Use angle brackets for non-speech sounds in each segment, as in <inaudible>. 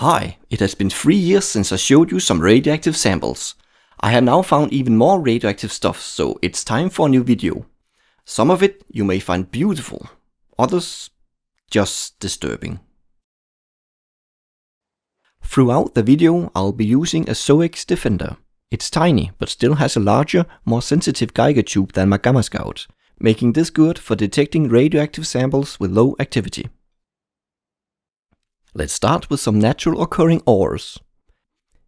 Hi, it has been three years since I showed you some radioactive samples. I have now found even more radioactive stuff, so it's time for a new video. Some of it you may find beautiful, others just disturbing. Throughout the video I'll be using a SOEKS Defender. It's tiny, but still has a larger, more sensitive Geiger tube than my Gamma Scout, making this good for detecting radioactive samples with low activity. Let's start with some natural occurring ores.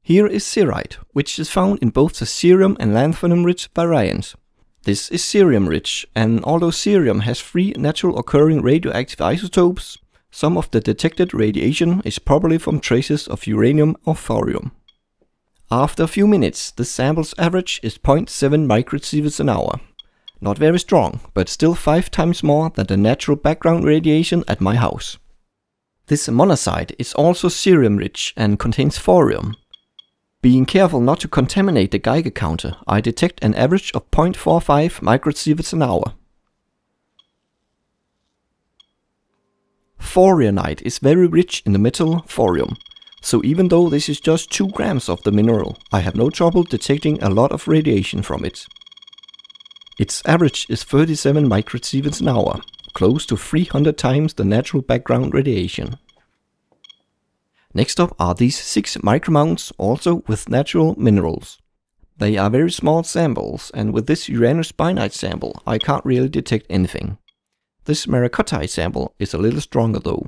Here is cerite, which is found in both the cerium and lanthanum-rich variants. This is cerium-rich, and although cerium has three natural occurring radioactive isotopes, some of the detected radiation is probably from traces of uranium or thorium. After a few minutes, the sample's average is 0.7 microsieverts an hour. Not very strong, but still 5 times more than the natural background radiation at my house. This monazite is also cerium rich and contains thorium. Being careful not to contaminate the Geiger counter, I detect an average of 0.45 microsieverts an hour. Thorianite is very rich in the metal thorium, so even though this is just 2 grams of the mineral, I have no trouble detecting a lot of radiation from it. Its average is 37 microsieverts an hour, close to 300 times the natural background radiation. Next up are these 6 micromounts also with natural minerals. They are very small samples and with this uranospinite sample I can't really detect anything. This Marécottite sample is a little stronger though.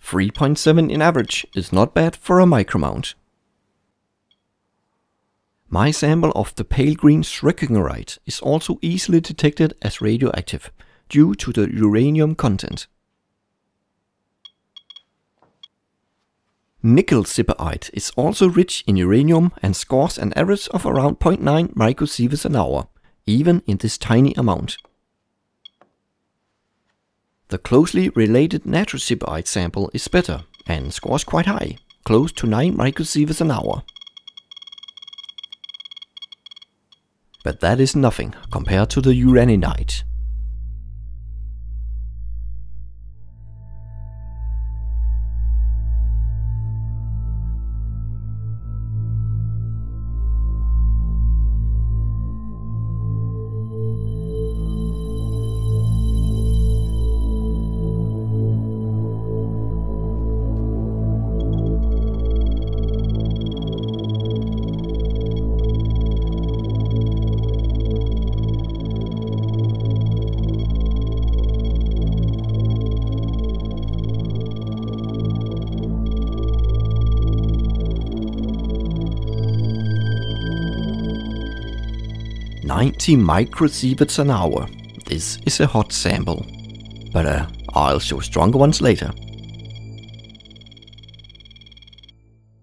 Three point seven in average is not bad for a micromount. My sample of the pale green schröckingerite is also easily detected as radioactive due to the uranium content. Nickel zippeite is also rich in uranium and scores an average of around 0.9 microsieverts an hour, even in this tiny amount. The closely related natrozippeite sample is better and scores quite high, close to 9 microsieverts an hour. But that is nothing compared to the uraninite. Ninety microsieverts an hour. This is a hot sample. But uh, I'll show stronger ones later.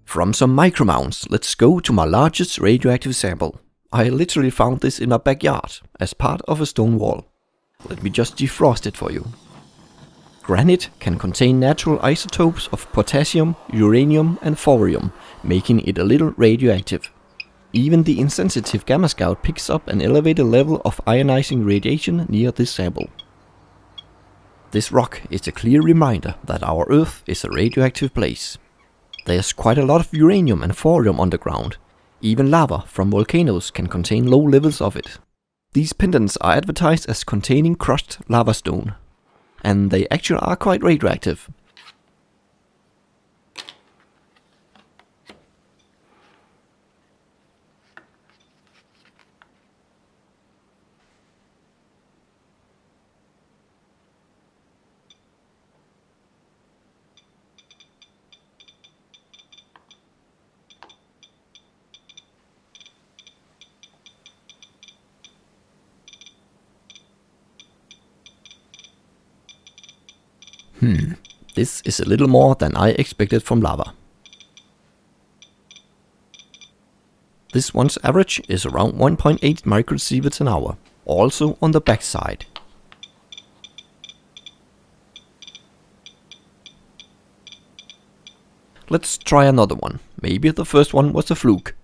From some micromounts, let's go to my largest radioactive sample. I literally found this in my backyard, as part of a stone wall. Let me just defrost it for you. Granite can contain natural isotopes of potassium, uranium and thorium, making it a little radioactive. Even the insensitive Gamma Scout picks up an elevated level of ionizing radiation near this sample. This rock is a clear reminder that our Earth is a radioactive place. There's quite a lot of uranium and thorium underground. Even lava from volcanoes can contain low levels of it. These pendants are advertised as containing crushed lava stone. And they actually are quite radioactive. Hmm, this is a little more than I expected from lava. This one's average is around 1.8 microsieverts an hour, also on the backside. Let's try another one. Maybe the first one was a fluke.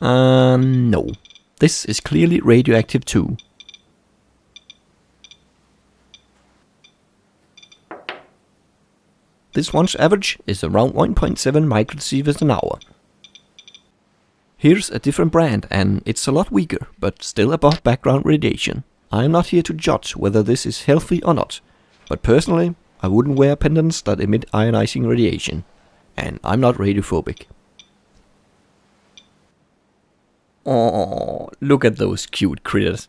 Um, no. This is clearly radioactive too. This one's average is around 1.7 microsieverts an hour. Here's a different brand and it's a lot weaker, but still above background radiation. I am not here to judge whether this is healthy or not, but personally I wouldn't wear pendants that emit ionizing radiation. And I'm not radiophobic. Oh, look at those cute critters.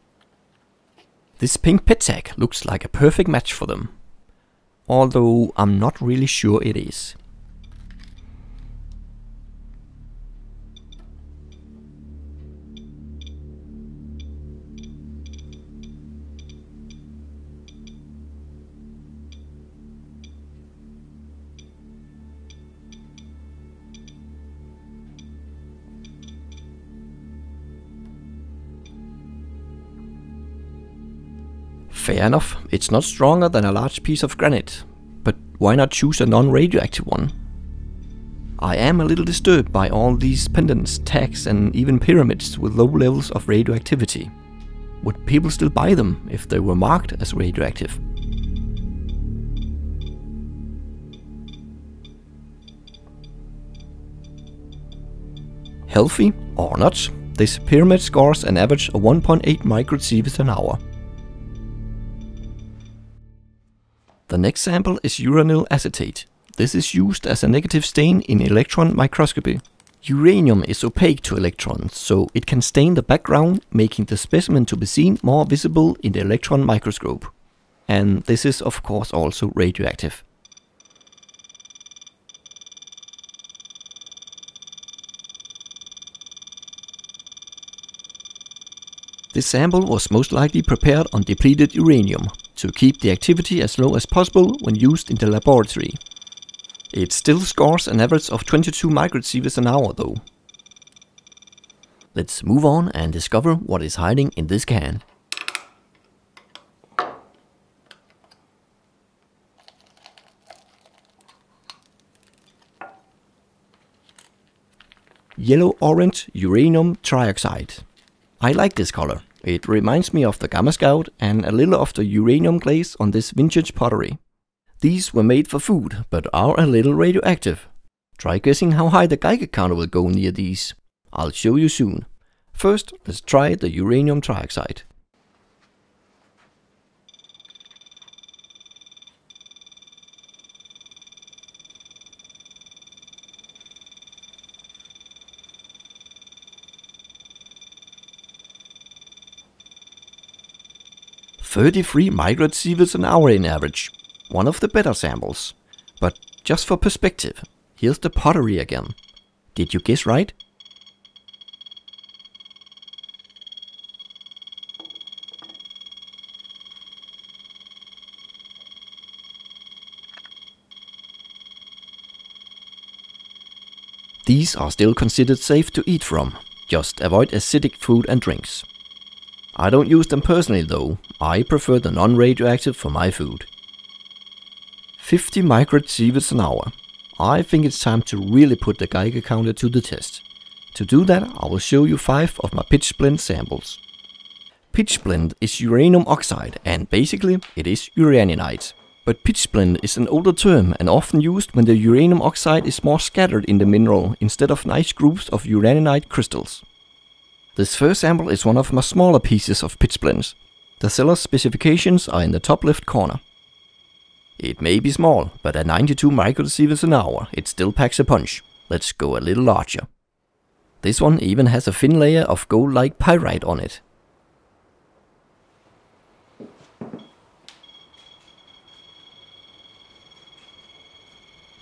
This pink pet tag looks like a perfect match for them. Although I'm not really sure it is. Fair enough, it's not stronger than a large piece of granite, but why not choose a non-radioactive one? I am a little disturbed by all these pendants, tags and even pyramids with low levels of radioactivity. Would people still buy them if they were marked as radioactive? Healthy or not, this pyramid scores an average of 1.8 microsieverts an hour. The next sample is uranyl acetate. This is used as a negative stain in electron microscopy. Uranium is opaque to electrons, so it can stain the background, making the specimen to be seen more visible in the electron microscope. And this is of course also radioactive. This sample was most likely prepared on depleted uranium, to keep the activity as low as possible when used in the laboratory. It still scores an average of 22 microsieverts an hour though. Let's move on and discover what is hiding in this can. Yellow-orange uranium trioxide. I like this color. It reminds me of the Gamma Scout and a little of the uranium glaze on this vintage pottery. These were made for food, but are a little radioactive. Try guessing how high the Geiger counter will go near these. I'll show you soon. First, let's try the uranium trioxide. 33 microsieverts an hour in average. One of the better samples. But just for perspective, here's the pottery again. Did you guess right? These are still considered safe to eat from. Just avoid acidic food and drinks. I don't use them personally though, I prefer the non-radioactive for my food. 50 microsieverts an hour. I think it's time to really put the Geiger counter to the test. To do that, I will show you 5 of my pitchblende samples. Pitchblende is uranium oxide and basically it is uraninite. But pitchblende is an older term and often used when the uranium oxide is more scattered in the mineral instead of nice groups of uraninite crystals. This first sample is one of my smaller pieces of pitchblende. The seller's specifications are in the top left corner. It may be small, but at 92 microsieverts an hour it still packs a punch. Let's go a little larger. This one even has a thin layer of gold-like pyrite on it.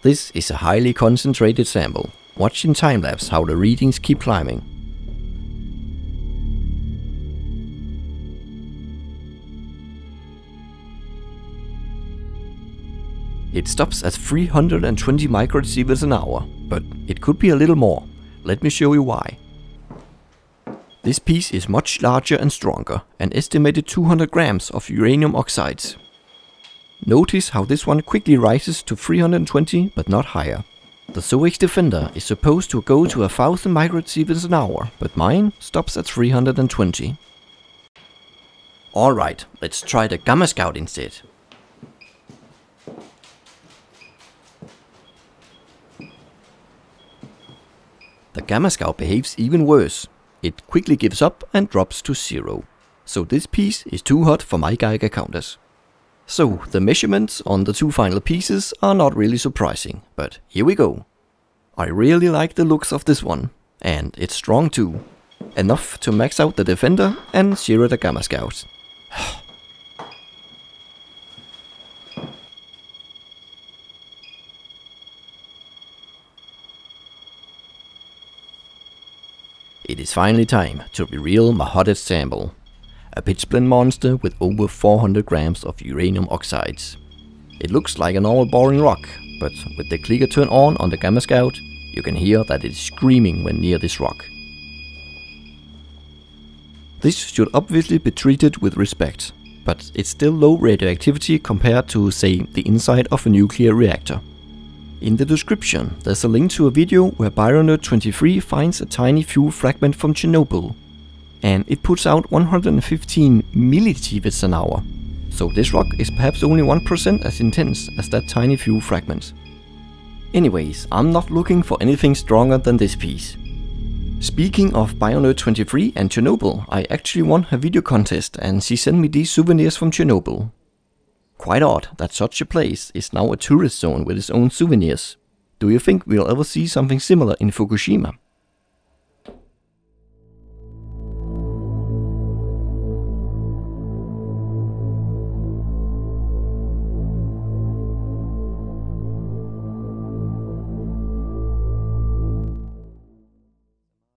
This is a highly concentrated sample. Watch in time-lapse how the readings keep climbing. It stops at 320 microsieverts an hour, but it could be a little more. Let me show you why. This piece is much larger and stronger, an estimated 200 grams of uranium oxides. Notice how this one quickly rises to 320 but not higher. The SOEKS Defender is supposed to go to a thousand microsieverts an hour, but mine stops at 320. Alright, let's try the Gamma Scout instead. Gamma Scout behaves even worse. It quickly gives up and drops to zero. So this piece is too hot for my Geiger counters. So the measurements on the two final pieces are not really surprising, but here we go. I really like the looks of this one, and it's strong too. Enough to max out the Defender and zero the Gamma Scout. <sighs> is finally time to reveal my hottest sample. A pitchblende monster with over 400 grams of uranium oxides. It looks like a normal boring rock, but with the clicker turned on on the Gamma Scout, you can hear that it is screaming when near this rock. This should obviously be treated with respect, but it's still low radioactivity compared to, say, the inside of a nuclear reactor. In the description, there's a link to a video where BioNerd23 finds a tiny fuel fragment from Chernobyl, and it puts out 115 millisieverts an hour. So this rock is perhaps only 1% as intense as that tiny fuel fragment. Anyways, I'm not looking for anything stronger than this piece. Speaking of BioNerd23 and Chernobyl, I actually won a video contest and she sent me these souvenirs from Chernobyl. Quite odd that such a place is now a tourist zone with its own souvenirs. Do you think we'll ever see something similar in Fukushima?